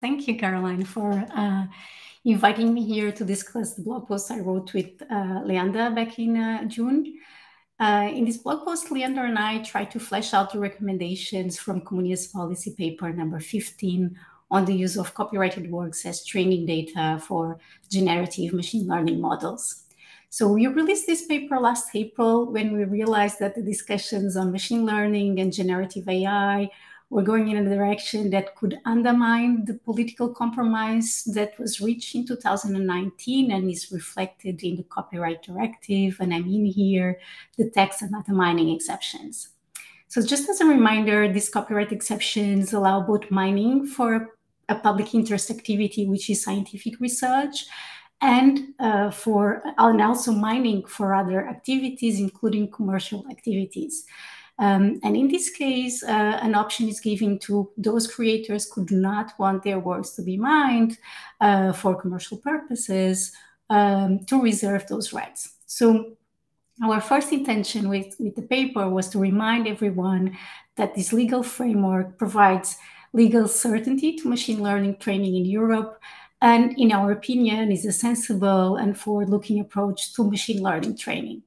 Thank you, Caroline, for uh, inviting me here to discuss the blog post I wrote with uh, Leander back in uh, June. Uh, in this blog post, Leander and I tried to flesh out the recommendations from COMMUNIA's policy paper number 15 on the use of copyrighted works as training data for generative machine learning models. So we released this paper last April when we realized that the discussions on machine learning and generative AI we're going in a direction that could undermine the political compromise that was reached in 2019 and is reflected in the copyright directive. And I mean here the text data mining exceptions. So just as a reminder, these copyright exceptions allow both mining for a public interest activity, which is scientific research, and uh, for and also mining for other activities, including commercial activities. Um, and in this case, uh, an option is given to those creators who do not want their works to be mined uh, for commercial purposes um, to reserve those rights. So our first intention with, with the paper was to remind everyone that this legal framework provides legal certainty to machine learning training in Europe and in our opinion is a sensible and forward-looking approach to machine learning training.